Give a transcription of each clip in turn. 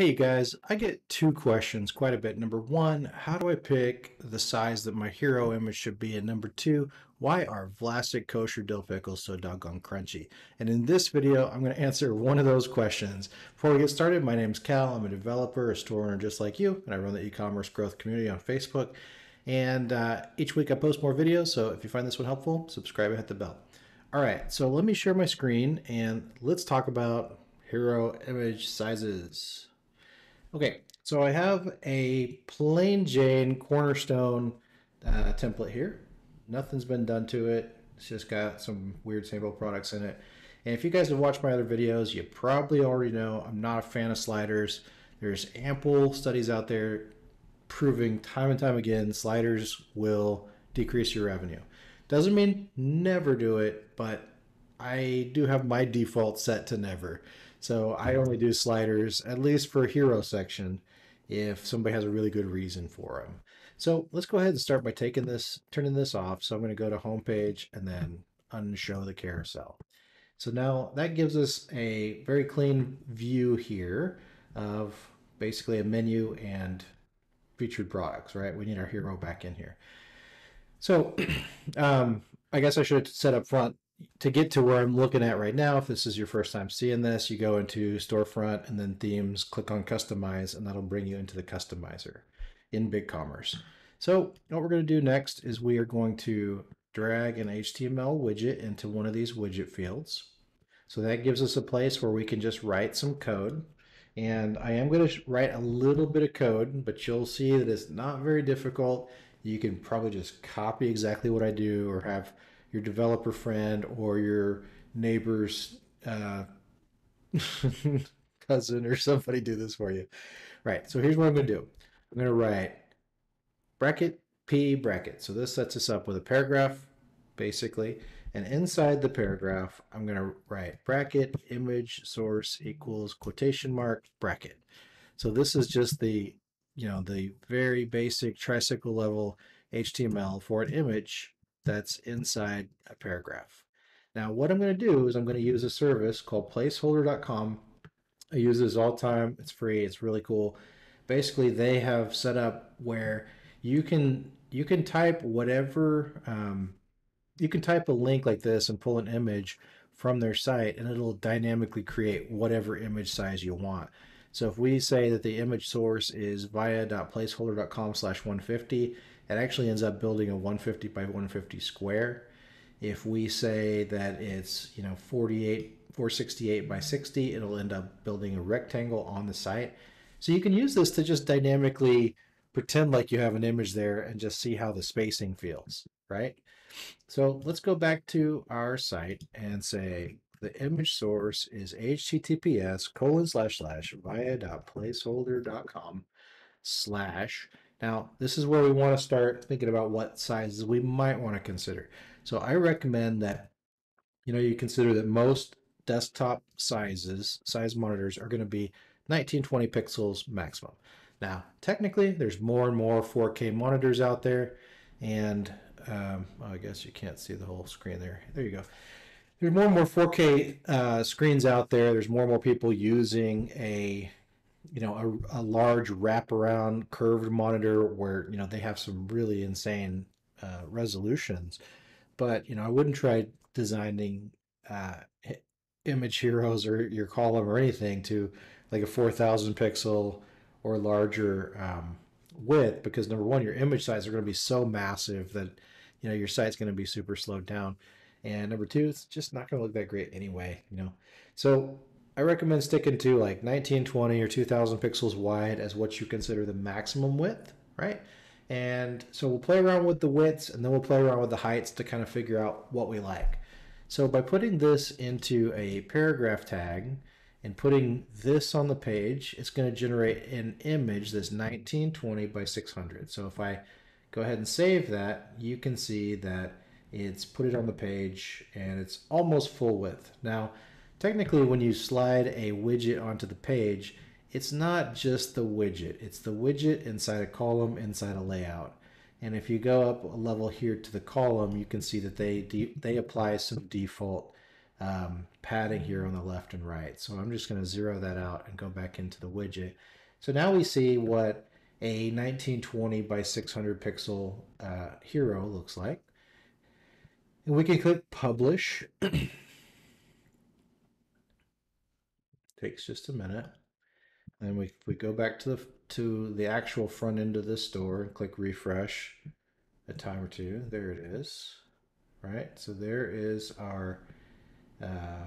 Hey you guys, I get two questions quite a bit. Number one, how do I pick the size that my hero image should be? And number two, why are Vlasic kosher dill pickles so doggone crunchy? And in this video, I'm going to answer one of those questions. Before we get started, my name is Kal. I'm a developer, a store owner just like you, and I run the e-commerce growth community on Facebook. And uh, each week I post more videos, so if you find this one helpful, subscribe and hit the bell. All right, so let me share my screen and let's talk about hero image sizes. Okay, so I have a plain Jane cornerstone uh, template here. Nothing's been done to it. It's just got some weird sample products in it. And if you guys have watched my other videos, you probably already know I'm not a fan of sliders. There's ample studies out there proving time and time again sliders will decrease your revenue. Doesn't mean never do it, but I do have my default set to never. So I only do sliders, at least for a hero section, if somebody has a really good reason for them. So let's go ahead and start by taking this, turning this off. So I'm going to go to homepage and then unshow the carousel. So now that gives us a very clean view here of basically a menu and featured products, right? We need our hero back in here. So um, I guess I should set up front to get to where I'm looking at right now, if this is your first time seeing this, you go into storefront and then themes, click on customize, and that'll bring you into the customizer in BigCommerce. So what we're going to do next is we are going to drag an HTML widget into one of these widget fields. So that gives us a place where we can just write some code. And I am going to write a little bit of code, but you'll see that it's not very difficult. You can probably just copy exactly what I do or have your developer friend or your neighbor's uh, cousin or somebody do this for you. Right. So here's what I'm going to do. I'm going to write bracket P bracket. So this sets us up with a paragraph, basically. And inside the paragraph, I'm going to write bracket image source equals quotation mark bracket. So this is just the, you know, the very basic tricycle level HTML for an image that's inside a paragraph. Now, what I'm going to do is I'm going to use a service called placeholder.com. I use this all the time. It's free. It's really cool. Basically, they have set up where you can you can type whatever um, you can type a link like this and pull an image from their site, and it'll dynamically create whatever image size you want. So if we say that the image source is via.placeholder.com slash 150, it actually ends up building a 150 by 150 square. If we say that it's, you know, 48, 468 by 60, it'll end up building a rectangle on the site. So you can use this to just dynamically pretend like you have an image there and just see how the spacing feels, right? So let's go back to our site and say the image source is https colon slash slash via.placeholder.com slash now, this is where we want to start thinking about what sizes we might want to consider. So I recommend that, you know, you consider that most desktop sizes, size monitors are going to be 1920 pixels maximum. Now, technically, there's more and more 4K monitors out there, and um, I guess you can't see the whole screen there. There you go. There's more and more 4K uh, screens out there. There's more and more people using a you know a, a large wraparound curved monitor where you know they have some really insane uh, resolutions. But you know i wouldn't try designing uh, image heroes or your column or anything to like a 4000 pixel or larger um, width because number one your image size are going to be so massive that you know your site's going to be super slowed down. And number two it's just not going to look that great anyway you know? So I recommend sticking to like 1920 or 2000 pixels wide as what you consider the maximum width, right? And so we'll play around with the widths and then we'll play around with the heights to kind of figure out what we like. So by putting this into a paragraph tag and putting this on the page, it's going to generate an image that's 1920 by 600. So if I go ahead and save that, you can see that it's put it on the page and it's almost full width. Now, Technically, when you slide a widget onto the page, it's not just the widget. It's the widget inside a column inside a layout. And if you go up a level here to the column, you can see that they they apply some default um, padding here on the left and right. So I'm just going to zero that out and go back into the widget. So now we see what a 1920 by 600 pixel uh, hero looks like. And we can click publish. Takes just a minute. And we, we go back to the to the actual front end of this store and click refresh a time or two. There it is. Right? So there is our uh,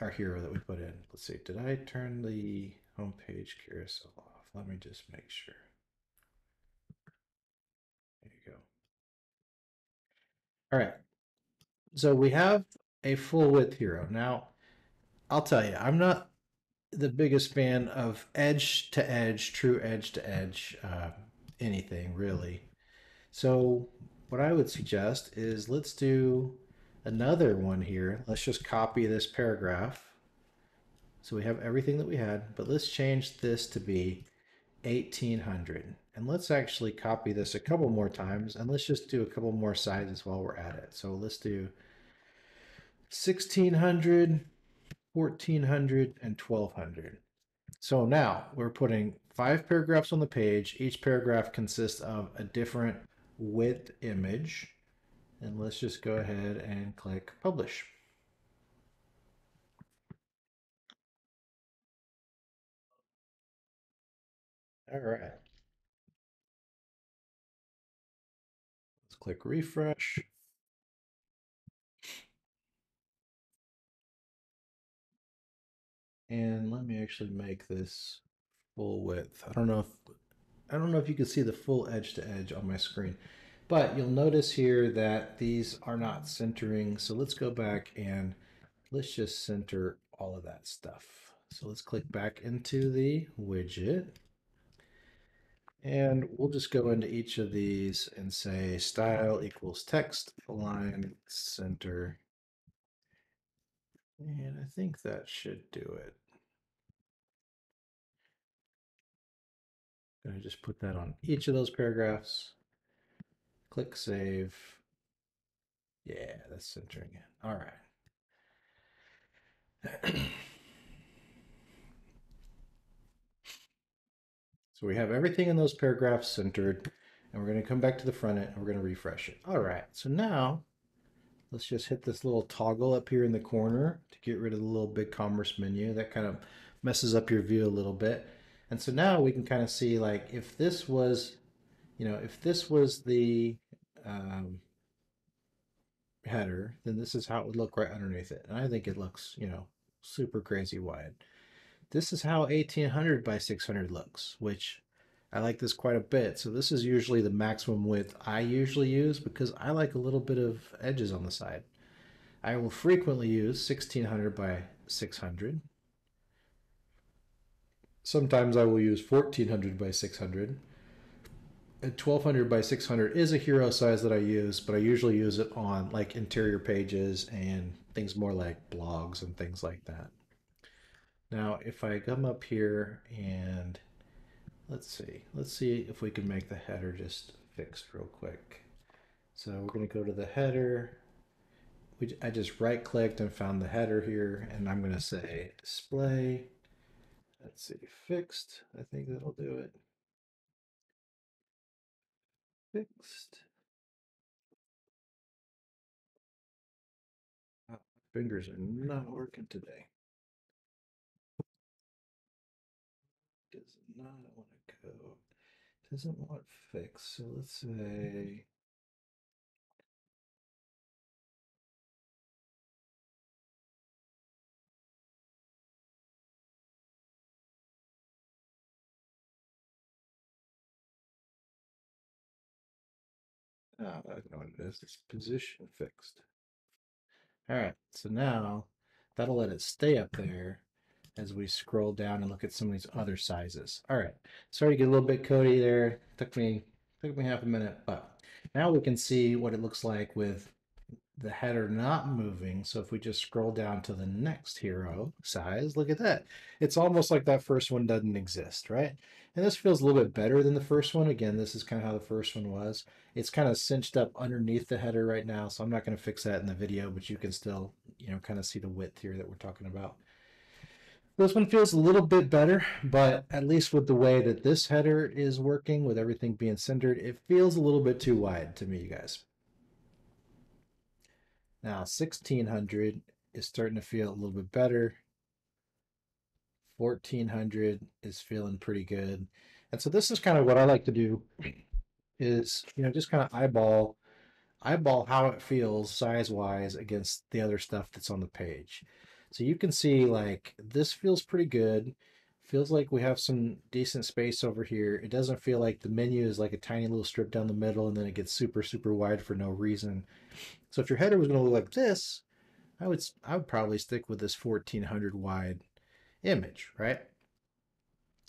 our hero that we put in. Let's see, did I turn the homepage carousel off? Let me just make sure. There you go. All right. So we have a full width hero. Now, I'll tell you, I'm not the biggest fan of edge to edge, true edge to edge, uh, anything really. So what I would suggest is let's do another one here. Let's just copy this paragraph. So we have everything that we had, but let's change this to be 1800. And let's actually copy this a couple more times and let's just do a couple more sizes while we're at it. So let's do 1600, 1400, and 1200. So now we're putting five paragraphs on the page. Each paragraph consists of a different width image. And let's just go ahead and click publish. All right. Let's click refresh. And let me actually make this full width. I don't know if I don't know if you can see the full edge to edge on my screen. But you'll notice here that these are not centering. So let's go back and let's just center all of that stuff. So let's click back into the widget. And we'll just go into each of these and say style equals text, align, center. And I think that should do it. To just put that on each of those paragraphs. Click save. Yeah, that's centering it. All right. so we have everything in those paragraphs centered, and we're going to come back to the front end and we're going to refresh it. All right, so now let's just hit this little toggle up here in the corner to get rid of the little BigCommerce menu. That kind of messes up your view a little bit. And so now we can kind of see like if this was, you know, if this was the um, header, then this is how it would look right underneath it. And I think it looks, you know, super crazy wide. This is how 1800 by 600 looks, which I like this quite a bit. So this is usually the maximum width I usually use because I like a little bit of edges on the side. I will frequently use 1600 by 600. Sometimes I will use 1400 by 600 a 1200 by 600 is a hero size that I use, but I usually use it on like interior pages and things more like blogs and things like that. Now, if I come up here and let's see, let's see if we can make the header just fixed real quick. So we're going to go to the header. We, I just right clicked and found the header here and I'm going to say display. Let's see, fixed. I think that'll do it fixed. Oh, fingers are not working today. Does not want to go. Doesn't want fixed. So let's say Oh, I know what it is. It's position fixed. All right, so now that'll let it stay up there as we scroll down and look at some of these other sizes. All right, sorry to get a little bit cody there. Took me took me half a minute, but now we can see what it looks like with the header not moving. So if we just scroll down to the next hero size, look at that. It's almost like that first one doesn't exist, right? And this feels a little bit better than the first one. Again, this is kind of how the first one was. It's kind of cinched up underneath the header right now, so I'm not going to fix that in the video, but you can still you know, kind of see the width here that we're talking about. This one feels a little bit better, but at least with the way that this header is working, with everything being centered, it feels a little bit too wide to me, you guys. Now, 1600 is starting to feel a little bit better. 1400 is feeling pretty good. And so this is kind of what I like to do is, you know, just kind of eyeball eyeball how it feels size-wise against the other stuff that's on the page. So you can see like this feels pretty good. Feels like we have some decent space over here. It doesn't feel like the menu is like a tiny little strip down the middle and then it gets super, super wide for no reason. So if your header was going to look like this, I would I would probably stick with this 1400 wide image, right?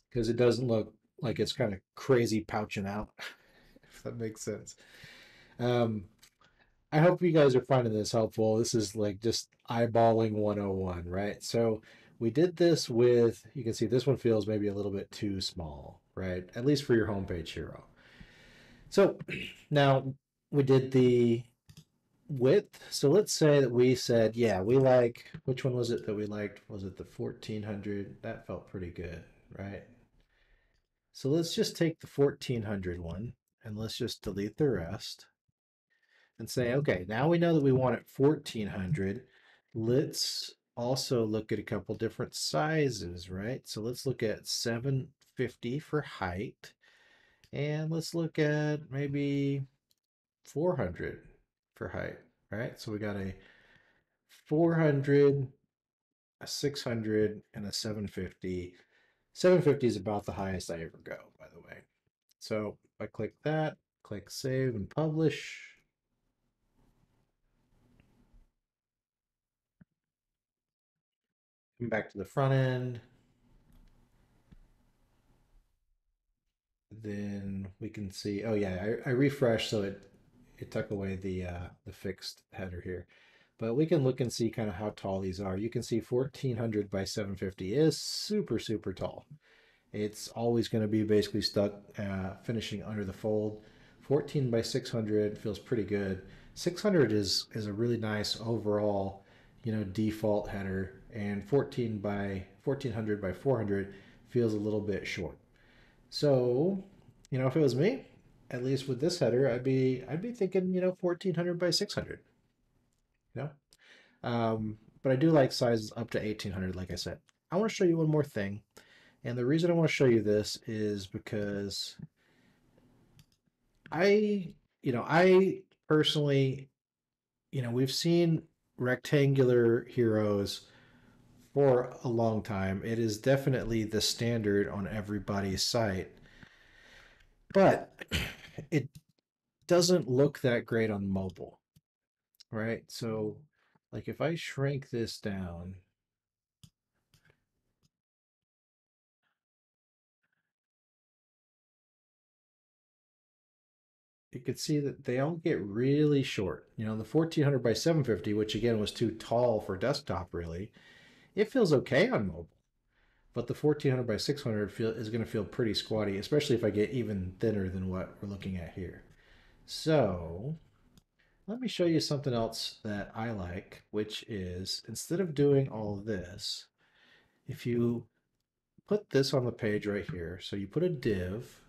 Because it doesn't look like it's kind of crazy pouching out, if that makes sense. Um, I hope you guys are finding this helpful. This is like just eyeballing 101, right? So we did this with, you can see this one feels maybe a little bit too small, right? At least for your homepage hero. So now we did the width. So let's say that we said, yeah, we like, which one was it that we liked? Was it the 1400? That felt pretty good, right? So let's just take the 1400 one and let's just delete the rest and say, okay, now we know that we want it 1400. Let's also look at a couple different sizes, right? So let's look at 750 for height. And let's look at maybe 400 for height, right? So we got a 400, a 600, and a 750. 750 is about the highest I ever go, by the way. So I click that, click save and publish, Come back to the front end. Then we can see, oh yeah, I, I refreshed so it it took away the uh, the fixed header here. But we can look and see kind of how tall these are. You can see 1400 by 750 is super, super tall. It's always going to be basically stuck uh, finishing under the fold. 14 by 600 feels pretty good. 600 is, is a really nice overall, you know, default header and 14 by 1400 by 400 feels a little bit short. So, you know, if it was me, at least with this header, I'd be I'd be thinking, you know, 1400 by 600. You know, um, but I do like sizes up to 1800, like I said. I want to show you one more thing, and the reason I want to show you this is because I, you know, I personally, you know, we've seen rectangular heroes for a long time. It is definitely the standard on everybody's site. But it doesn't look that great on mobile, right? So, like if I shrink this down, you could see that they all get really short. You know, the 1400 by 750, which again was too tall for desktop really, it feels okay on mobile. But the 1400 by 600 feel, is going to feel pretty squatty, especially if I get even thinner than what we're looking at here. So let me show you something else that I like, which is instead of doing all of this, if you put this on the page right here, so you put a div,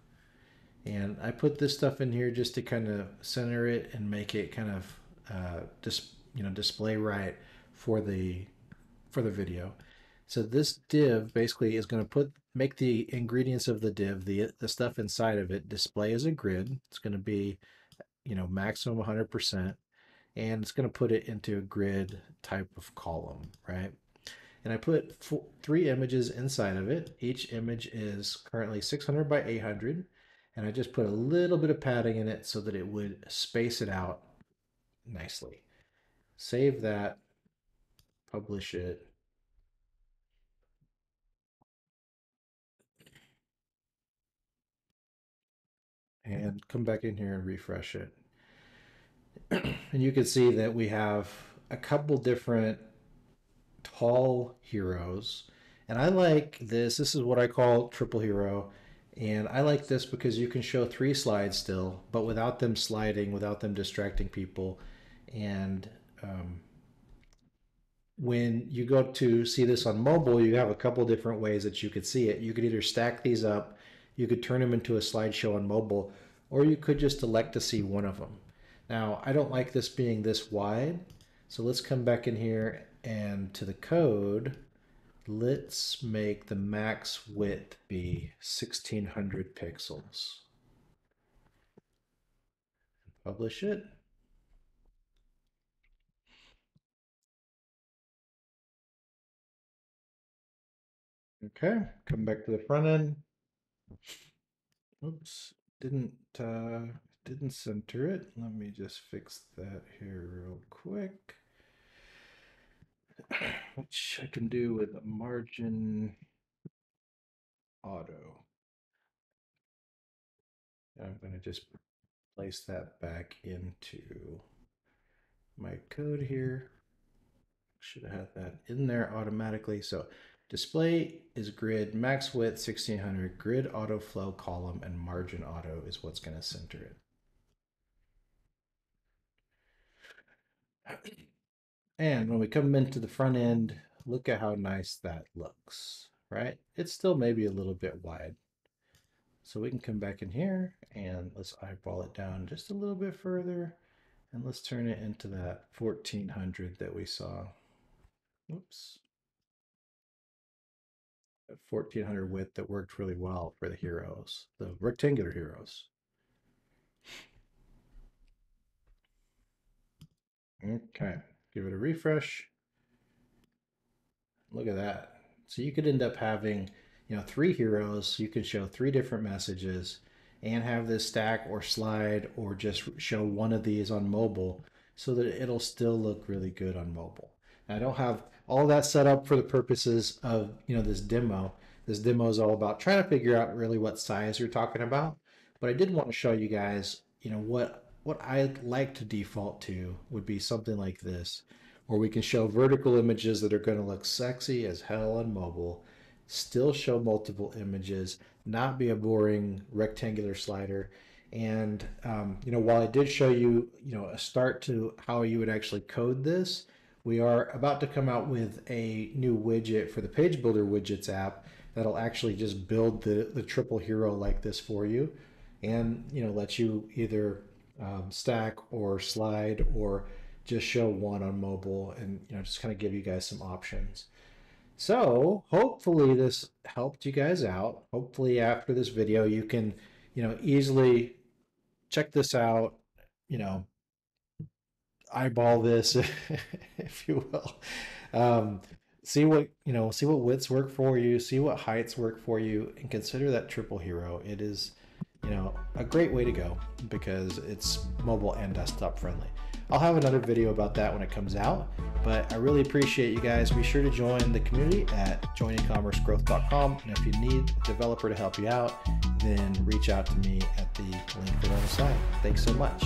and I put this stuff in here just to kind of center it and make it kind of uh, dis, you know display right for the for the video. So this div basically is going to put make the ingredients of the div, the the stuff inside of it, display as a grid. It's going to be, you know, maximum 100%, and it's going to put it into a grid type of column, right? And I put four, three images inside of it. Each image is currently 600 by 800, and I just put a little bit of padding in it so that it would space it out nicely. Save that publish it. And come back in here and refresh it. and you can see that we have a couple different tall heroes. And I like this. This is what I call triple hero. And I like this because you can show three slides still, but without them sliding, without them distracting people. And um, when you go to see this on mobile, you have a couple different ways that you could see it. You could either stack these up, you could turn them into a slideshow on mobile, or you could just elect to see one of them. Now, I don't like this being this wide, so let's come back in here and to the code, let's make the max width be 1600 pixels. Publish it. Okay, come back to the front end. Oops, didn't uh, didn't center it. Let me just fix that here real quick. Which I can do with margin auto. I'm going to just place that back into my code here. Should have had that in there automatically. So Display is grid, max width 1600, grid auto flow column, and margin auto is what's going to center it. And when we come into the front end, look at how nice that looks, right? It's still maybe a little bit wide. So we can come back in here and let's eyeball it down just a little bit further. And let's turn it into that 1400 that we saw. Oops. 1400 width that worked really well for the heroes, the rectangular heroes. Okay, give it a refresh. Look at that. So you could end up having, you know, three heroes. You can show three different messages and have this stack or slide or just show one of these on mobile so that it'll still look really good on mobile. I don't have all that set up for the purposes of you know this demo. This demo is all about trying to figure out really what size you're talking about. But I did want to show you guys, you know, what what I like to default to would be something like this, where we can show vertical images that are going to look sexy as hell on mobile, still show multiple images, not be a boring rectangular slider. And um, you know, while I did show you, you know, a start to how you would actually code this, we are about to come out with a new widget for the Page Builder Widgets app that'll actually just build the, the triple hero like this for you and, you know, let you either um, stack or slide or just show one on mobile and, you know, just kind of give you guys some options. So hopefully this helped you guys out. Hopefully after this video, you can, you know, easily check this out, you know, eyeball this, if you will. Um, see what you know, see what widths work for you, see what heights work for you, and consider that triple hero. It is, you know, a great way to go because it's mobile and desktop friendly. I'll have another video about that when it comes out, but I really appreciate you guys. Be sure to join the community at joinecommercegrowth.com. And if you need a developer to help you out, then reach out to me at the link below the side. Thanks so much.